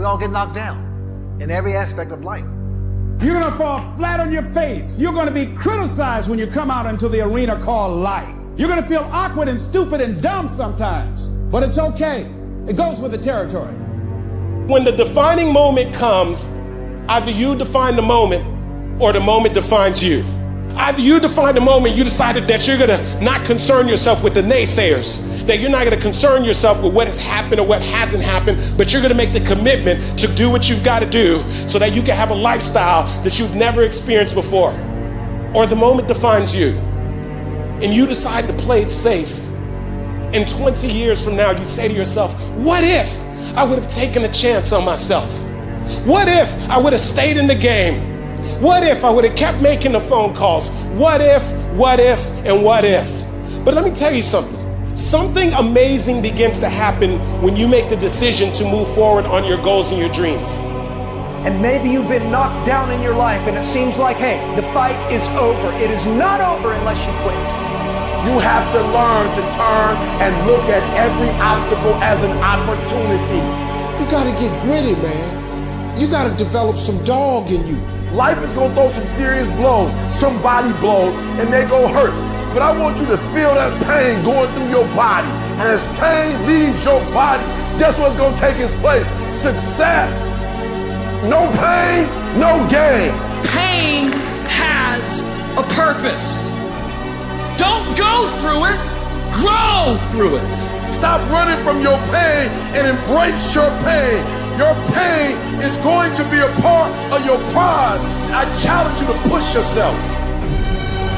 We all get knocked down in every aspect of life. You're going to fall flat on your face. You're going to be criticized when you come out into the arena called life. You're going to feel awkward and stupid and dumb sometimes, but it's okay. It goes with the territory. When the defining moment comes, either you define the moment or the moment defines you. Either you define the moment, you decided that you're gonna not concern yourself with the naysayers, that you're not gonna concern yourself with what has happened or what hasn't happened, but you're gonna make the commitment to do what you've gotta do so that you can have a lifestyle that you've never experienced before. Or the moment defines you, and you decide to play it safe. And 20 years from now, you say to yourself, What if I would have taken a chance on myself? What if I would have stayed in the game? What if I would have kept making the phone calls? What if, what if, and what if? But let me tell you something. Something amazing begins to happen when you make the decision to move forward on your goals and your dreams. And maybe you've been knocked down in your life and it seems like, hey, the fight is over. It is not over unless you quit. You have to learn to turn and look at every obstacle as an opportunity. You got to get gritty, man. You got to develop some dog in you. Life is gonna throw some serious blows, some body blows, and they gonna hurt. But I want you to feel that pain going through your body. And as pain leaves your body, guess what's gonna take its place? Success. No pain, no gain. Pain has a purpose. Don't go through it, grow through it. Stop running from your pain and embrace your pain. Your pain is going to be a part of your prize. I challenge you to push yourself.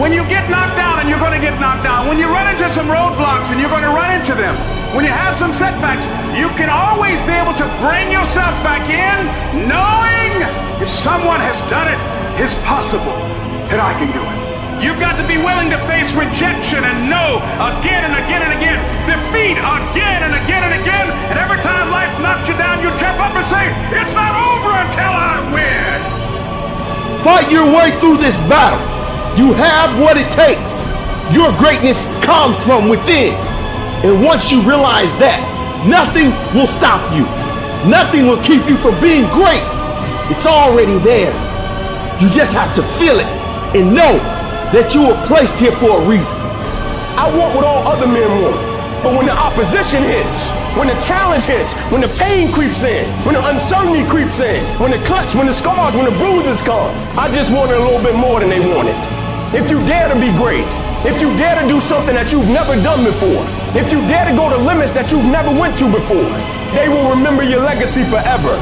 When you get knocked down, and you're going to get knocked down, when you run into some roadblocks, and you're going to run into them, when you have some setbacks, you can always be able to bring yourself back in, knowing if someone has done it, it's possible that I can do it. You've got to be willing to face rejection and no again and again and again, defeat again and again and again, and every time life knocks you down, you jump up and say, It's not over until I win. Fight your way through this battle. You have what it takes. Your greatness comes from within. And once you realize that, nothing will stop you. Nothing will keep you from being great. It's already there. You just have to feel it and know that you were placed here for a reason. I want what all other men want. But when the opposition hits, when the challenge hits, when the pain creeps in, when the uncertainty creeps in, when the cuts, when the scars, when the bruises come, I just want it a little bit more than they wanted. If you dare to be great, if you dare to do something that you've never done before, if you dare to go to limits that you've never went to before, they will remember your legacy forever.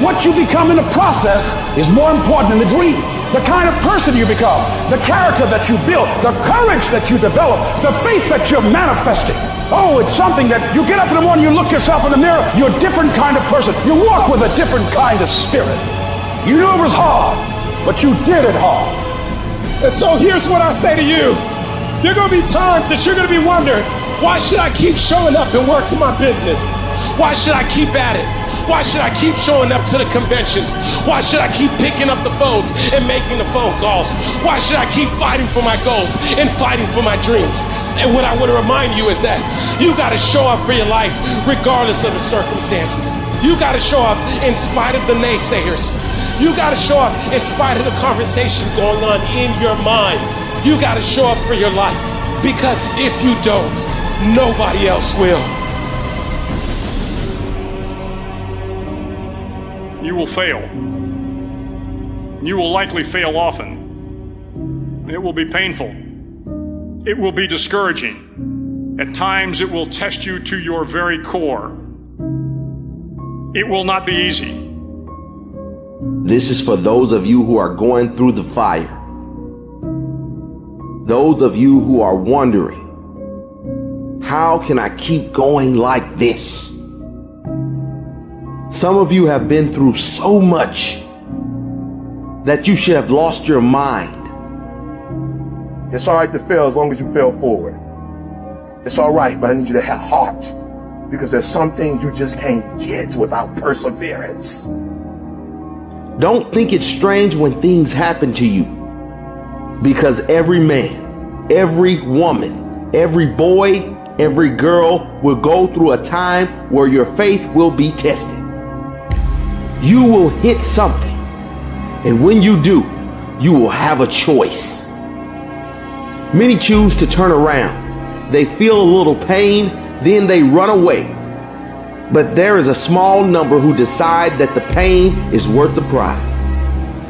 What you become in the process is more important than the dream the kind of person you become, the character that you build, the courage that you develop, the faith that you're manifesting. Oh, it's something that you get up in the morning, you look yourself in the mirror, you're a different kind of person. You walk with a different kind of spirit. You knew it was hard, but you did it hard. And so here's what I say to you. There are going to be times that you're going to be wondering, why should I keep showing up and working my business? Why should I keep at it? Why should I keep showing up to the conventions? Why should I keep picking up the phones and making the phone calls? Why should I keep fighting for my goals and fighting for my dreams? And what I want to remind you is that you got to show up for your life regardless of the circumstances. You got to show up in spite of the naysayers. You got to show up in spite of the conversation going on in your mind. You got to show up for your life because if you don't, nobody else will. You will fail. You will likely fail often. It will be painful. It will be discouraging. At times, it will test you to your very core. It will not be easy. This is for those of you who are going through the fire. Those of you who are wondering, how can I keep going like this? Some of you have been through so much that you should have lost your mind. It's all right to fail as long as you fail forward. It's all right, but I need you to have heart because there's some things you just can't get without perseverance. Don't think it's strange when things happen to you because every man, every woman, every boy, every girl will go through a time where your faith will be tested. You will hit something. And when you do, you will have a choice. Many choose to turn around. They feel a little pain, then they run away. But there is a small number who decide that the pain is worth the prize.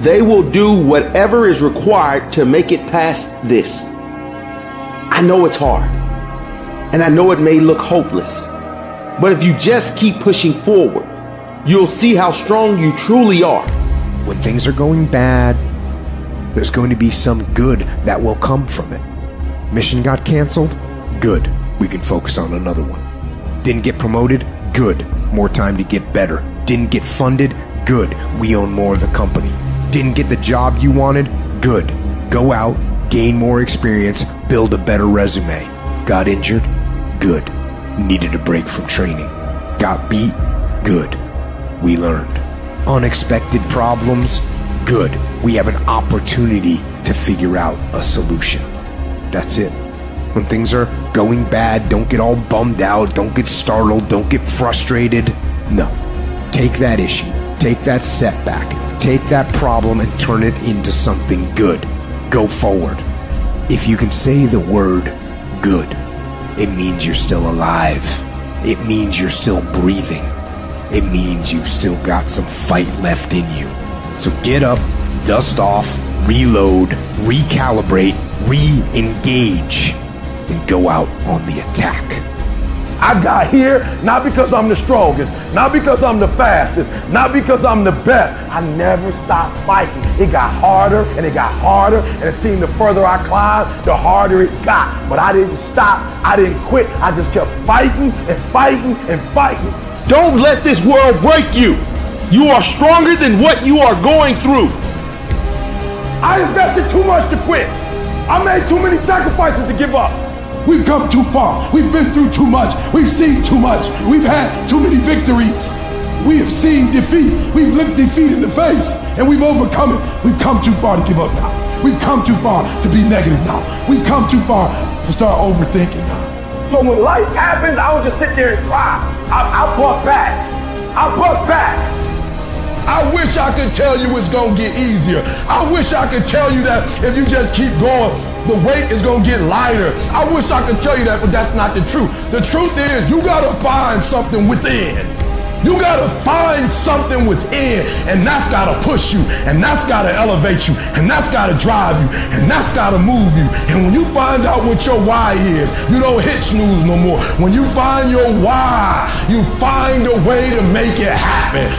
They will do whatever is required to make it past this. I know it's hard, and I know it may look hopeless. But if you just keep pushing forward, you'll see how strong you truly are. When things are going bad, there's going to be some good that will come from it. Mission got canceled? Good. We can focus on another one. Didn't get promoted? Good. More time to get better. Didn't get funded? Good. We own more of the company. Didn't get the job you wanted? Good. Go out, gain more experience, build a better resume. Got injured? Good. Needed a break from training. Got beat? Good. We learned. Unexpected problems? Good. We have an opportunity to figure out a solution. That's it. When things are going bad, don't get all bummed out, don't get startled, don't get frustrated. No. Take that issue, take that setback, take that problem and turn it into something good. Go forward. If you can say the word good, it means you're still alive. It means you're still breathing. It means you've still got some fight left in you. So get up, dust off, reload, recalibrate, re engage, and go out on the attack. I got here not because I'm the strongest, not because I'm the fastest, not because I'm the best. I never stopped fighting. It got harder and it got harder, and it seemed the further I climbed, the harder it got. But I didn't stop. I didn't quit. I just kept fighting and fighting and fighting. Don't let this world break you. You are stronger than what you are going through. I invested too much to quit. I made too many sacrifices to give up. We've come too far. We've been through too much. We've seen too much. We've had too many victories. We have seen defeat. We've looked defeat in the face and we've overcome it. We've come too far to give up now. We've come too far to be negative now. We've come too far to start overthinking now. So when life happens, I would just sit there and cry. I, I buck back. I buck back. I wish I could tell you it's gonna get easier. I wish I could tell you that if you just keep going, the weight is gonna get lighter. I wish I could tell you that, but that's not the truth. The truth is, you gotta find something within. You gotta find something within, and that's gotta push you, and that's gotta elevate you, and that's gotta drive you, and that's gotta move you. And when you find out what your why is, you don't hit snooze no more. When you find your why, you find a way to make it happen.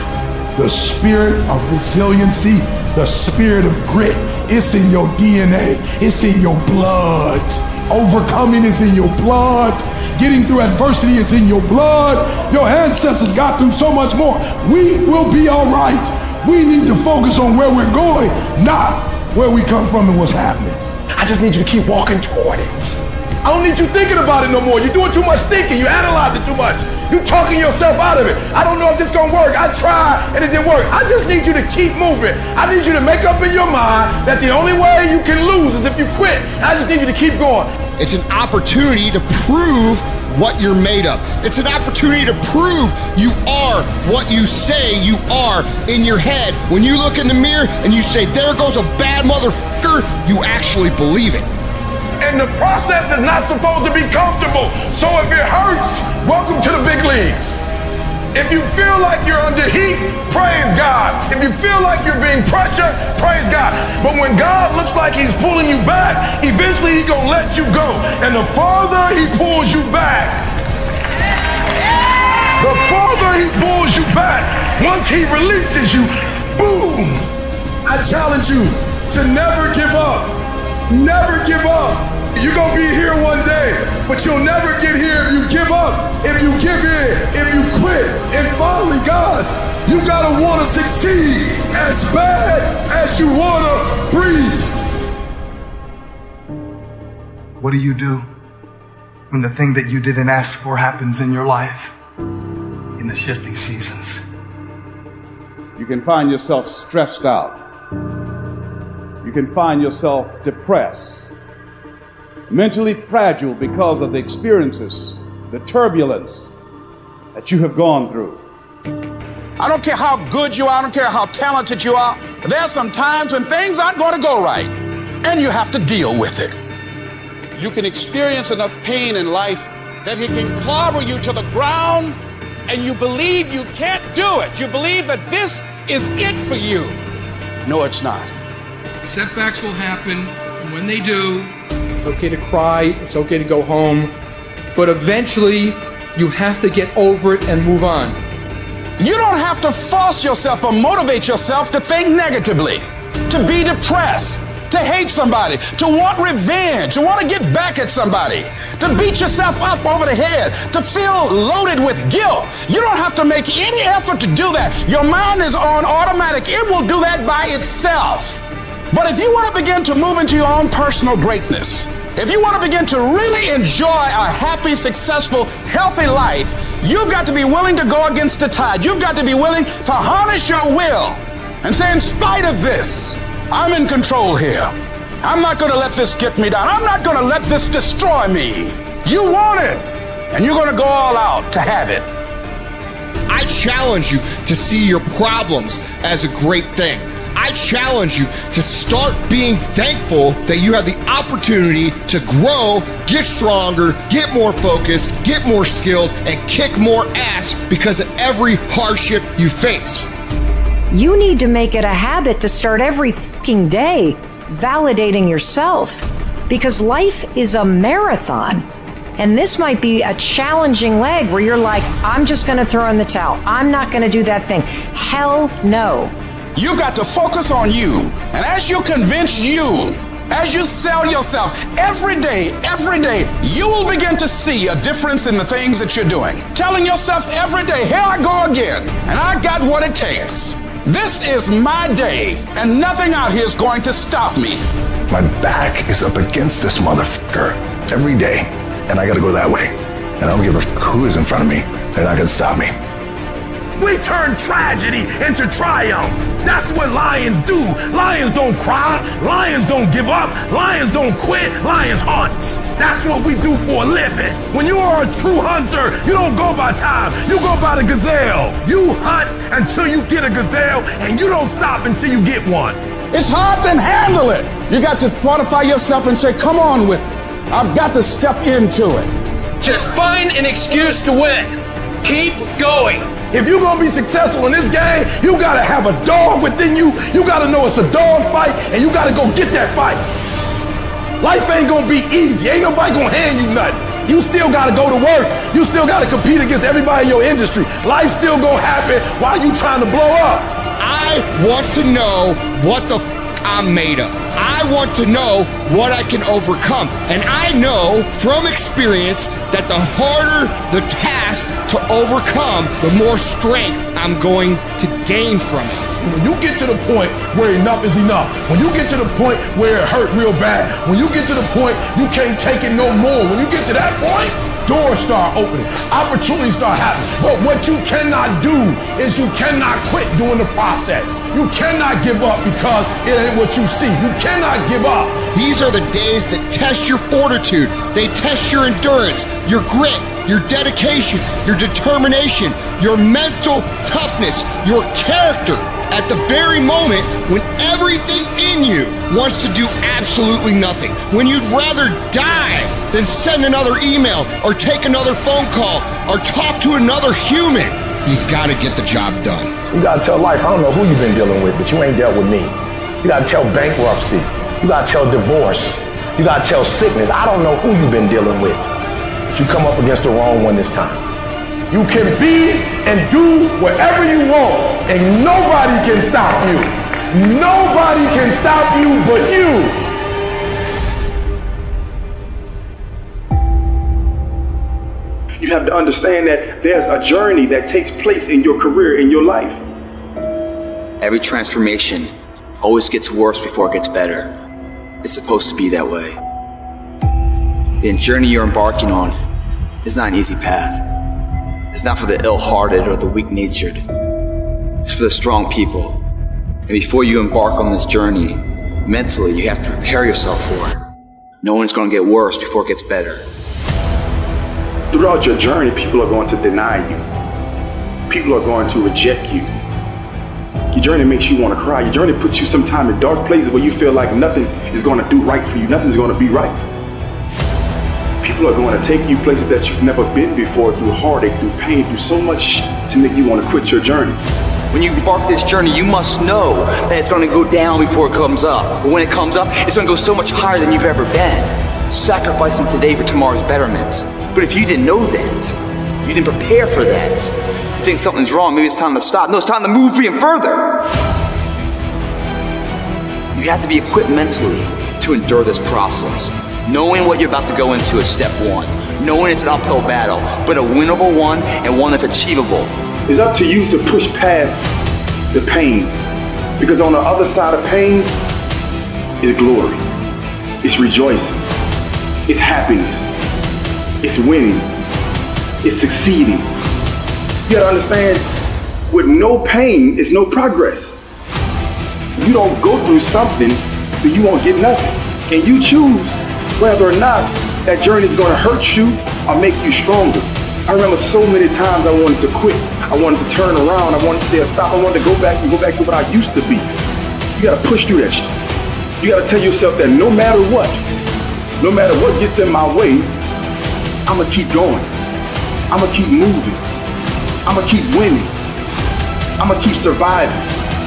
The spirit of resiliency, the spirit of grit, it's in your DNA, it's in your blood. Overcoming is in your blood. Getting through adversity is in your blood. Your ancestors got through so much more. We will be all right. We need to focus on where we're going, not where we come from and what's happening. I just need you to keep walking toward it. I don't need you thinking about it no more. You're doing too much thinking. You analyze it too much. You're talking yourself out of it. I don't know if this gonna work. I tried and it didn't work. I just need you to keep moving. I need you to make up in your mind that the only way you can lose is if you quit. I just need you to keep going. It's an opportunity to prove what you're made of. It's an opportunity to prove you are what you say you are in your head. When you look in the mirror and you say, there goes a bad motherfucker, you actually believe it. And the process is not supposed to be comfortable. So if it hurts, welcome to the big leagues. If you feel like you're under heat, praise God. If you feel like you're being pressured, praise God. But when God looks like he's pulling you back, eventually he's gonna let you go. And the farther he pulls you back, the farther he pulls you back, once he releases you, boom! I challenge you to never give up. Never give up. You're gonna be here one day, but you'll never get here if you give up, if you give in, if you quit. And finally, guys, you gotta wanna succeed as bad as you wanna breathe. What do you do when the thing that you didn't ask for happens in your life in the shifting seasons? You can find yourself stressed out. You can find yourself depressed, mentally fragile because of the experiences, the turbulence that you have gone through. I don't care how good you are, I don't care how talented you are. There are some times when things aren't going to go right, and you have to deal with it. You can experience enough pain in life that it can clobber you to the ground, and you believe you can't do it. You believe that this is it for you. No, it's not. Setbacks will happen, and when they do, it's okay to cry, it's okay to go home, but eventually you have to get over it and move on. You don't have to force yourself or motivate yourself to think negatively, to be depressed, to hate somebody, to want revenge, to want to get back at somebody, to beat yourself up over the head, to feel loaded with guilt. You don't have to make any effort to do that. Your mind is on automatic, it will do that by itself. But if you want to begin to move into your own personal greatness, if you want to begin to really enjoy a happy, successful, healthy life, you've got to be willing to go against the tide. You've got to be willing to harness your will and say, in spite of this, I'm in control here. I'm not going to let this get me down. I'm not going to let this destroy me. You want it, and you're going to go all out to have it. I challenge you to see your problems as a great thing. I challenge you to start being thankful that you have the opportunity to grow, get stronger, get more focused, get more skilled, and kick more ass because of every hardship you face. You need to make it a habit to start every fucking day validating yourself because life is a marathon. And this might be a challenging leg where you're like, I'm just going to throw in the towel. I'm not going to do that thing. Hell no. You've got to focus on you. And as you convince you, as you sell yourself every day, every day, you will begin to see a difference in the things that you're doing. Telling yourself every day, here I go again, and I got what it takes. This is my day, and nothing out here is going to stop me. My back is up against this motherfucker every day, and I gotta go that way. And I don't give a who is in front of me. They're not gonna stop me. We turn tragedy into triumph. That's what lions do. Lions don't cry. Lions don't give up. Lions don't quit. Lions hunt. That's what we do for a living. When you are a true hunter, you don't go by time. You go by the gazelle. You hunt until you get a gazelle, and you don't stop until you get one. It's hard to handle it. You got to fortify yourself and say, come on with it. I've got to step into it. Just find an excuse to win. Keep going. If you're gonna be successful in this game, you gotta have a dog within you. You gotta know it's a dog fight, and you gotta go get that fight. Life ain't gonna be easy. Ain't nobody gonna hand you nothing. You still gotta go to work. You still gotta compete against everybody in your industry. Life's still gonna happen while you trying to blow up. I want to know what the f- I'm made of. I want to know what I can overcome. And I know from experience that the harder the task to overcome, the more strength I'm going to gain from it. When you get to the point where enough is enough, when you get to the point where it hurt real bad, when you get to the point you can't take it no more, when you get to that point, doors start opening, opportunities start happening. But what you cannot do is you cannot quit doing the process. You cannot give up because it ain't what you see. You cannot give up. These are the days that test your fortitude. They test your endurance, your grit, your dedication, your determination, your mental toughness, your character. At the very moment when everything in you wants to do absolutely nothing, when you'd rather die than send another email or take another phone call or talk to another human, you gotta get the job done. You gotta tell life, I don't know who you've been dealing with, but you ain't dealt with me. You gotta tell bankruptcy. You gotta tell divorce. You gotta tell sickness. I don't know who you've been dealing with. But you come up against the wrong one this time. You can be and do whatever you want, and nobody can stop you. Nobody can stop you but you. You have to understand that there's a journey that takes place in your career, in your life. Every transformation always gets worse before it gets better. It's supposed to be that way. The journey you're embarking on is not an easy path. It's not for the ill hearted or the weak natured. It's for the strong people. And before you embark on this journey, mentally, you have to prepare yourself for it. Knowing it's going to get worse before it gets better. Throughout your journey, people are going to deny you. People are going to reject you. Your journey makes you want to cry. Your journey puts you sometimes in dark places where you feel like nothing is going to do right for you. Nothing's going to be right. People are going to take you places that you've never been before through heartache, through pain, through so much to make you want to quit your journey. When you embark this journey, you must know that it's going to go down before it comes up. But when it comes up, it's going to go so much higher than you've ever been. Sacrificing today for tomorrow's betterment. But if you didn't know that, you didn't prepare for that, you think something's wrong, maybe it's time to stop. No, it's time to move even further. You have to be equipped mentally to endure this process. Knowing what you're about to go into is step one. Knowing it's an uphill battle, but a winnable one and one that's achievable. It's up to you to push past the pain. Because on the other side of pain is glory. It's rejoicing. It's happiness. It's winning. It's succeeding. You gotta understand, with no pain is no progress. You don't go through something, then you won't get nothing. And you choose whether or not that journey is gonna hurt you or make you stronger. I remember so many times I wanted to quit. I wanted to turn around. I wanted to say stop. I wanted to go back and go back to what I used to be. You gotta push through that shit. You gotta tell yourself that no matter what, no matter what gets in my way, I'ma keep going. I'ma keep moving. I'ma keep winning. I'ma keep surviving.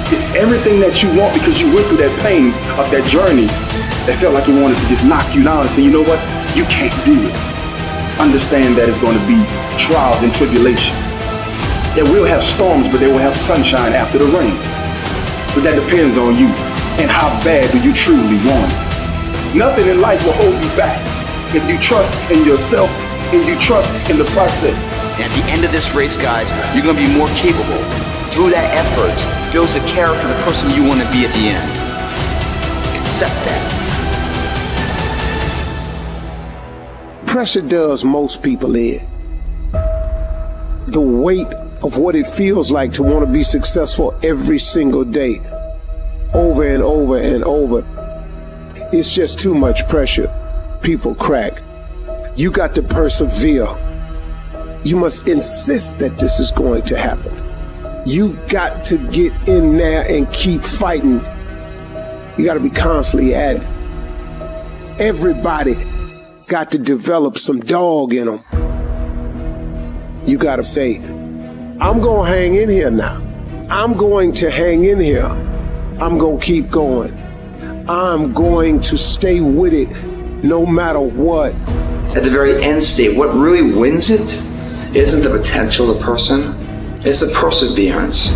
It's everything that you want because you went through that pain of that journey that felt like he wanted to just knock you down and say, you know what? You can't do it. Understand that it's going to be trials and tribulation. They will have storms, but there will have sunshine after the rain. But that depends on you and how bad do you truly want it. Nothing in life will hold you back if you trust in yourself and you trust in the process. And at the end of this race, guys, you're going to be more capable. Through that effort, builds the character, the person you want to be at the end. Accept that. Pressure does most people in. The weight of what it feels like to want to be successful every single day, over and over and over. It's just too much pressure. People crack. You got to persevere. You must insist that this is going to happen. You got to get in there and keep fighting. You got to be constantly at it. Everybody got to develop some dog in them. You got to say, I'm going to hang in here now. I'm going to hang in here. I'm going to keep going. I'm going to stay with it no matter what. At the very end state, what really wins it isn't the potential of the person, it's the perseverance,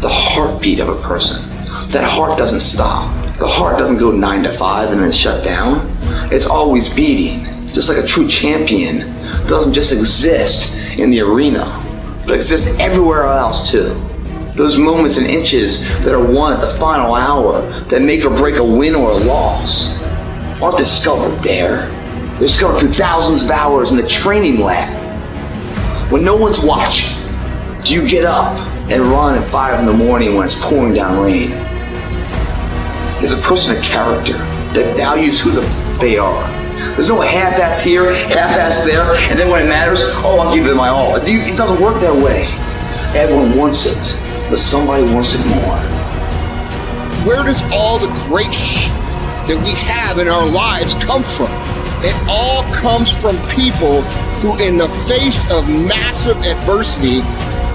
the heartbeat of a person. That heart doesn't stop. The heart doesn't go nine to five and then shut down. It's always beating, just like a true champion doesn't just exist in the arena, but exists everywhere else too. Those moments and inches that are won at the final hour that make or break a win or a loss aren't discovered there. They're discovered through thousands of hours in the training lab. When no one's watching, do you get up and run at 5 in the morning when it's pouring down rain? Is a person a character that values who the they are? There's no half-ass here, half-ass there, and then when it matters, oh, I'll give it my all. It doesn't work that way. Everyone wants it, but somebody wants it more. Where does all the great sh- that we have in our lives come from? It all comes from people who, in the face of massive adversity,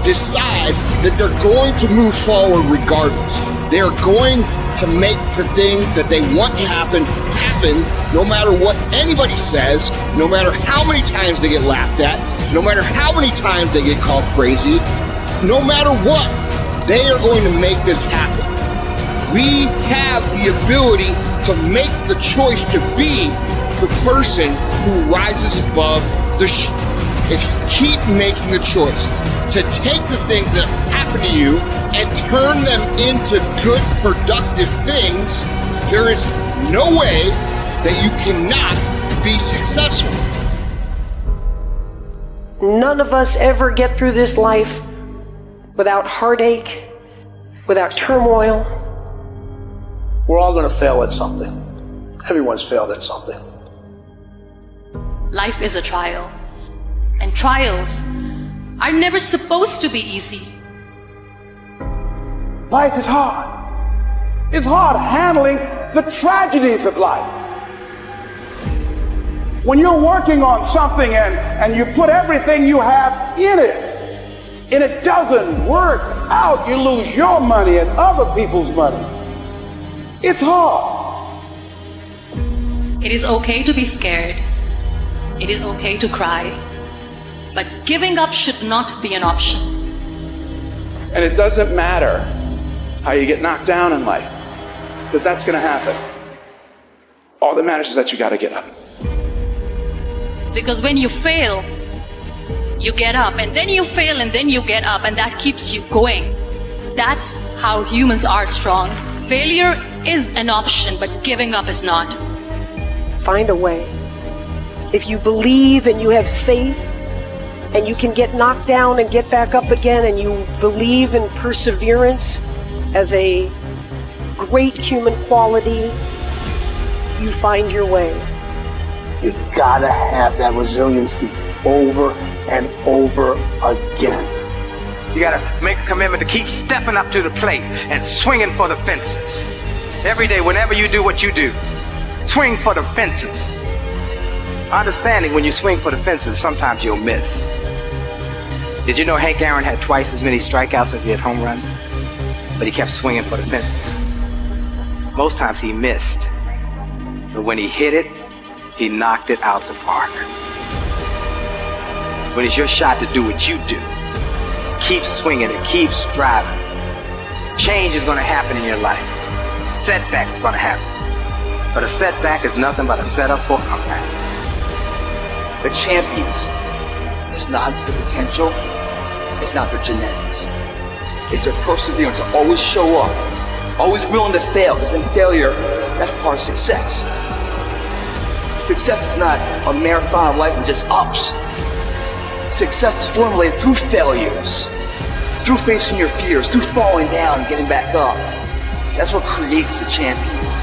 decide that they're going to move forward regardless. They're going to make the thing that they want to happen happen no matter what anybody says, no matter how many times they get laughed at, no matter how many times they get called crazy, no matter what, they are going to make this happen. We have the ability to make the choice to be the person who rises above the sh- if you keep making the choice to take the things that happen to you and turn them into good, productive things, there is no way that you cannot be successful. None of us ever get through this life without heartache, without turmoil. We're all going to fail at something. Everyone's failed at something. Life is a trial, and trials are never supposed to be easy. Life is hard. It's hard handling the tragedies of life. When you're working on something and, and you put everything you have in it, and it doesn't work out, you lose your money and other people's money. It's hard. It is okay to be scared. It is okay to cry. But giving up should not be an option. And it doesn't matter how you get knocked down in life, because that's going to happen. All that matters is that you got to get up. Because when you fail, you get up, and then you fail, and then you get up, and that keeps you going. That's how humans are strong. Failure is an option, but giving up is not. Find a way. If you believe and you have faith, and you can get knocked down and get back up again, and you believe in perseverance as a great human quality, you find your way. You gotta have that resiliency over and over again. You gotta make a commitment to keep stepping up to the plate and swinging for the fences. Every day, whenever you do what you do, swing for the fences. Understanding when you swing for the fences, sometimes you'll miss. Did you know Hank Aaron had twice as many strikeouts as he had home runs? But he kept swinging for the fences. Most times he missed. But when he hit it, he knocked it out the park. When it's your shot to do what you do, keep swinging and keep driving. Change is going to happen in your life. Setbacks going to happen. But a setback is nothing but a setup for comeback. The champions, it's not their potential, it's not their genetics. It's their perseverance to always show up, always willing to fail, because in failure, that's part of success. Success is not a marathon of life with just ups. Success is formulated through failures, through facing your fears, through falling down and getting back up. That's what creates the champion.